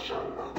Junction.